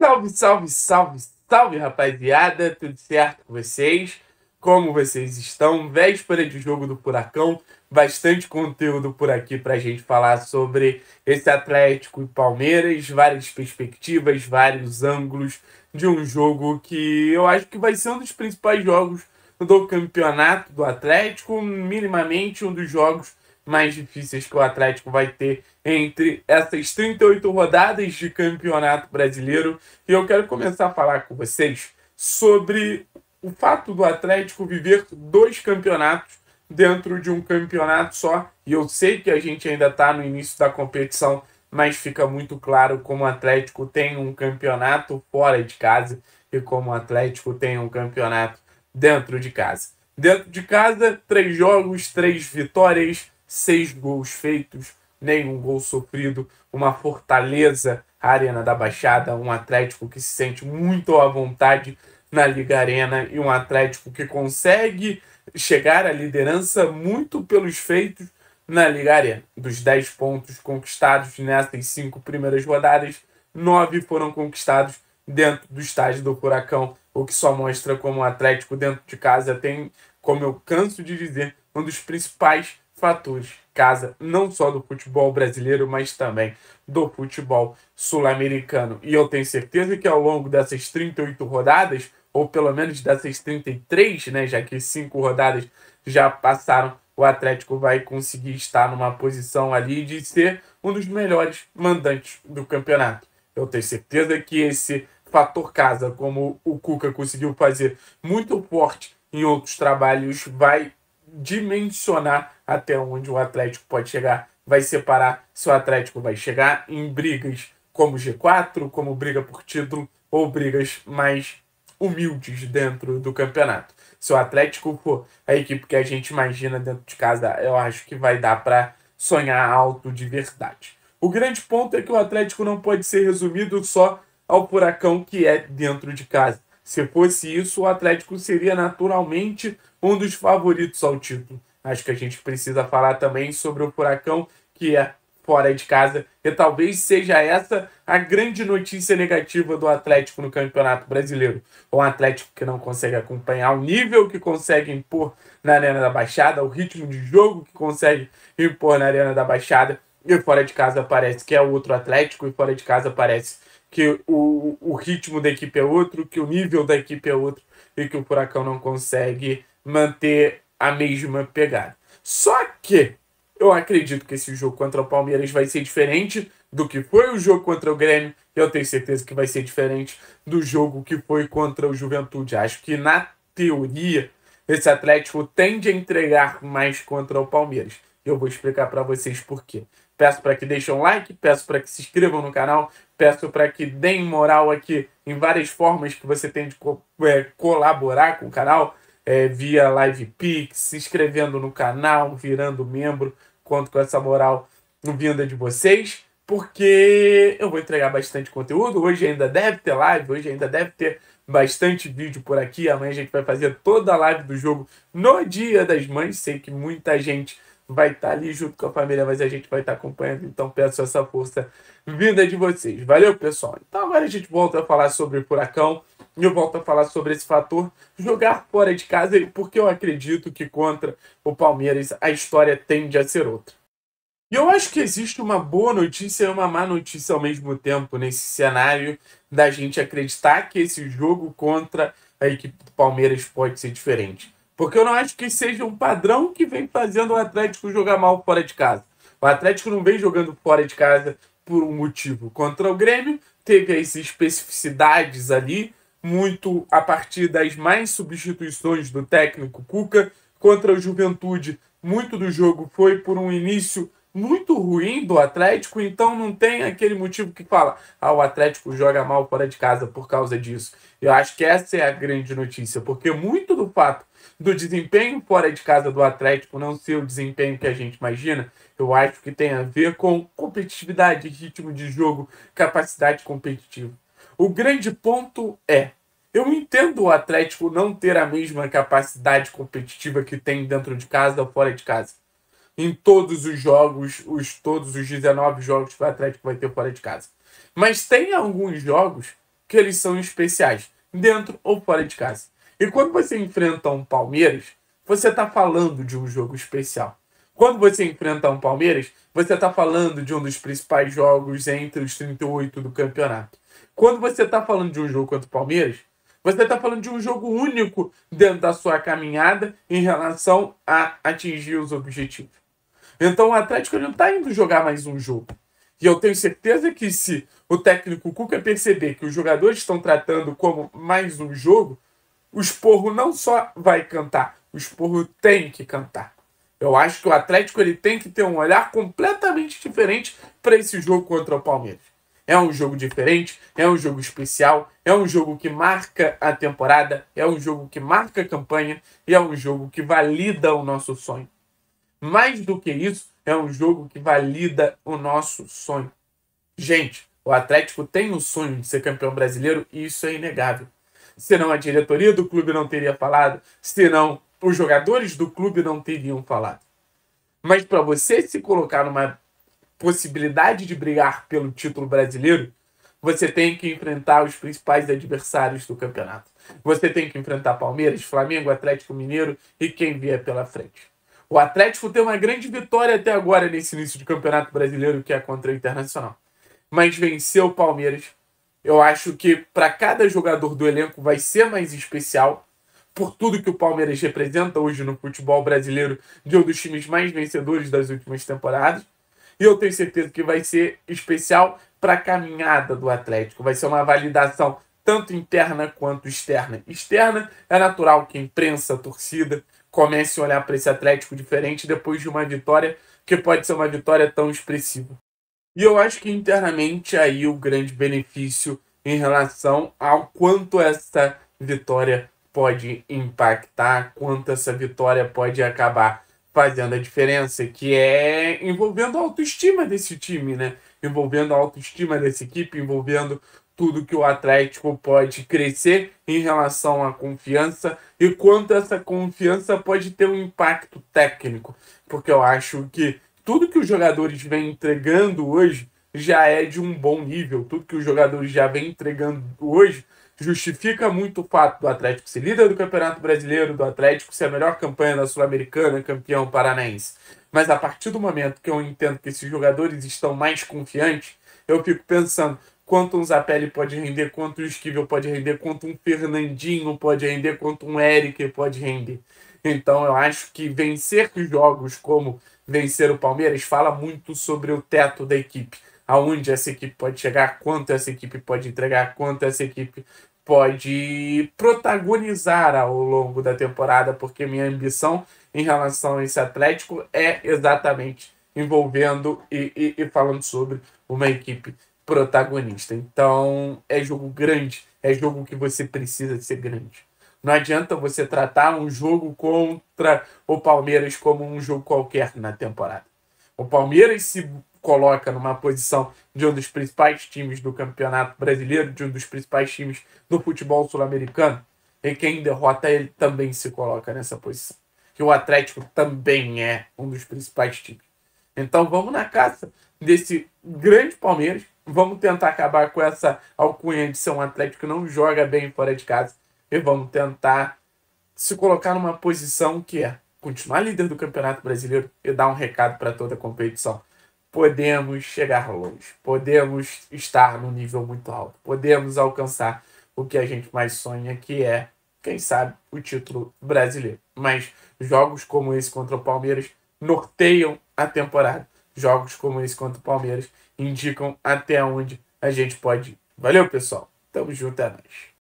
Salve, salve, salve, salve, rapaziada! Tudo certo com vocês? Como vocês estão? Véspera de jogo do Furacão, bastante conteúdo por aqui para a gente falar sobre esse Atlético e Palmeiras, várias perspectivas, vários ângulos de um jogo que eu acho que vai ser um dos principais jogos do campeonato do Atlético, minimamente um dos jogos mais difíceis que o Atlético vai ter entre essas 38 rodadas de campeonato brasileiro. E eu quero começar a falar com vocês sobre o fato do Atlético viver dois campeonatos dentro de um campeonato só. E eu sei que a gente ainda está no início da competição, mas fica muito claro como o Atlético tem um campeonato fora de casa e como o Atlético tem um campeonato dentro de casa. Dentro de casa, três jogos, três vitórias, seis gols feitos, nenhum gol sofrido, uma fortaleza, Arena da Baixada, um Atlético que se sente muito à vontade na Liga Arena e um Atlético que consegue chegar à liderança muito pelos feitos na Liga Arena. Dos 10 pontos conquistados nessas cinco primeiras rodadas, nove foram conquistados dentro do estádio do Furacão, o que só mostra como o Atlético dentro de casa tem, como eu canso de dizer, um dos principais fatores casa não só do futebol brasileiro, mas também do futebol sul-americano. E eu tenho certeza que ao longo dessas 38 rodadas, ou pelo menos dessas 33, né, já que cinco rodadas já passaram, o Atlético vai conseguir estar numa posição ali de ser um dos melhores mandantes do campeonato. Eu tenho certeza que esse fator casa, como o Cuca conseguiu fazer muito forte em outros trabalhos, vai dimensionar até onde o Atlético pode chegar, vai separar se o Atlético vai chegar em brigas como G4, como briga por título ou brigas mais humildes dentro do campeonato. Se o Atlético for a equipe que a gente imagina dentro de casa, eu acho que vai dar para sonhar alto de verdade. O grande ponto é que o Atlético não pode ser resumido só ao furacão que é dentro de casa. Se fosse isso, o Atlético seria naturalmente um dos favoritos ao título. Acho que a gente precisa falar também sobre o Furacão, que é fora de casa, e talvez seja essa a grande notícia negativa do Atlético no Campeonato Brasileiro. Um Atlético que não consegue acompanhar o nível que consegue impor na Arena da Baixada, o ritmo de jogo que consegue impor na Arena da Baixada, e fora de casa parece que é outro Atlético, e fora de casa parece que o, o ritmo da equipe é outro, que o nível da equipe é outro, e que o Furacão não consegue manter a mesma pegada. Só que eu acredito que esse jogo contra o Palmeiras vai ser diferente do que foi o jogo contra o Grêmio. Eu tenho certeza que vai ser diferente do jogo que foi contra o Juventude. Acho que na teoria esse Atlético tende a entregar mais contra o Palmeiras. Eu vou explicar para vocês por quê. Peço para que deixem um like, peço para que se inscrevam no canal, peço para que deem moral aqui em várias formas que você tem de co é, colaborar com o canal é, via Live Pix, se inscrevendo no canal, virando membro. Conto com essa moral vinda de vocês, porque eu vou entregar bastante conteúdo. Hoje ainda deve ter live, hoje ainda deve ter bastante vídeo por aqui. Amanhã a gente vai fazer toda a live do jogo no Dia das Mães. Sei que muita gente vai estar ali junto com a família, mas a gente vai estar acompanhando. Então peço essa força vinda de vocês. Valeu, pessoal. Então agora a gente volta a falar sobre o Furacão. Eu volto a falar sobre esse fator jogar fora de casa, porque eu acredito que contra o Palmeiras a história tende a ser outra. E eu acho que existe uma boa notícia e uma má notícia ao mesmo tempo nesse cenário da gente acreditar que esse jogo contra a equipe do Palmeiras pode ser diferente. Porque eu não acho que seja um padrão que vem fazendo o Atlético jogar mal fora de casa. O Atlético não vem jogando fora de casa por um motivo. Contra o Grêmio, teve as especificidades ali, muito a partir das mais substituições do técnico Cuca. Contra o Juventude, muito do jogo foi por um início muito ruim do Atlético, então não tem aquele motivo que fala, ah, o Atlético joga mal fora de casa por causa disso. Eu acho que essa é a grande notícia, porque muito do fato do desempenho fora de casa do Atlético não ser o desempenho que a gente imagina, eu acho que tem a ver com competitividade, ritmo de jogo, capacidade competitiva. O grande ponto é, eu entendo o Atlético não ter a mesma capacidade competitiva que tem dentro de casa ou fora de casa em todos os jogos, os todos os 19 jogos que o Atlético vai ter fora de casa. Mas tem alguns jogos que eles são especiais, dentro ou fora de casa. E quando você enfrenta um Palmeiras, você está falando de um jogo especial. Quando você enfrenta um Palmeiras, você está falando de um dos principais jogos entre os 38 do campeonato. Quando você está falando de um jogo contra o Palmeiras, você está falando de um jogo único dentro da sua caminhada em relação a atingir os objetivos. Então o Atlético não está indo jogar mais um jogo. E eu tenho certeza que se o técnico Cuca perceber que os jogadores estão tratando como mais um jogo, o esporro não só vai cantar, o esporro tem que cantar. Eu acho que o Atlético ele tem que ter um olhar completamente diferente para esse jogo contra o Palmeiras. É um jogo diferente, é um jogo especial, é um jogo que marca a temporada, é um jogo que marca a campanha e é um jogo que valida o nosso sonho. Mais do que isso, é um jogo que valida o nosso sonho. Gente, o Atlético tem o sonho de ser campeão brasileiro e isso é inegável. Senão a diretoria do clube não teria falado, senão os jogadores do clube não teriam falado. Mas para você se colocar numa possibilidade de brigar pelo título brasileiro, você tem que enfrentar os principais adversários do campeonato. Você tem que enfrentar Palmeiras, Flamengo, Atlético Mineiro e quem vier pela frente. O Atlético tem uma grande vitória até agora nesse início de campeonato brasileiro, que é contra o Internacional. Mas venceu o Palmeiras. Eu acho que para cada jogador do elenco vai ser mais especial, por tudo que o Palmeiras representa hoje no futebol brasileiro, de um dos times mais vencedores das últimas temporadas. E eu tenho certeza que vai ser especial para a caminhada do Atlético. Vai ser uma validação tanto interna quanto externa. Externa é natural que a imprensa, a torcida, comece a olhar para esse Atlético diferente depois de uma vitória que pode ser uma vitória tão expressiva. E eu acho que internamente aí o grande benefício em relação ao quanto essa vitória pode impactar, quanto essa vitória pode acabar fazendo a diferença, que é envolvendo a autoestima desse time, né? Envolvendo a autoestima dessa equipe, envolvendo tudo que o Atlético pode crescer em relação à confiança e quanto essa confiança pode ter um impacto técnico, porque eu acho que tudo que os jogadores vêm entregando hoje já é de um bom nível, tudo que os jogadores já vêm entregando hoje justifica muito o fato do Atlético ser líder do Campeonato Brasileiro, do Atlético ser a melhor campanha da Sul-Americana, campeão paranaense. Mas a partir do momento que eu entendo que esses jogadores estão mais confiantes, eu fico pensando quanto um Zapelli pode render, quanto um Esquivel pode render, quanto um Fernandinho pode render, quanto um Eric pode render. Então eu acho que vencer jogos como vencer o Palmeiras fala muito sobre o teto da equipe aonde essa equipe pode chegar, quanto essa equipe pode entregar, quanto essa equipe pode protagonizar ao longo da temporada, porque minha ambição em relação a esse Atlético é exatamente envolvendo e, e, e falando sobre uma equipe protagonista. Então é jogo grande, é jogo que você precisa ser grande. Não adianta você tratar um jogo contra o Palmeiras como um jogo qualquer na temporada. O Palmeiras se coloca numa posição de um dos principais times do Campeonato Brasileiro, de um dos principais times do futebol sul-americano, e quem derrota ele também se coloca nessa posição. Que o Atlético também é um dos principais times. Então vamos na caça desse grande Palmeiras. Vamos tentar acabar com essa alcunha de ser um Atlético que não joga bem fora de casa. E vamos tentar se colocar numa posição que é continuar líder do Campeonato Brasileiro e dar um recado para toda a competição podemos chegar longe, podemos estar num nível muito alto, podemos alcançar o que a gente mais sonha, que é, quem sabe, o título brasileiro. Mas jogos como esse contra o Palmeiras norteiam a temporada. Jogos como esse contra o Palmeiras indicam até onde a gente pode ir. Valeu, pessoal. Tamo junto, é nóis.